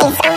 You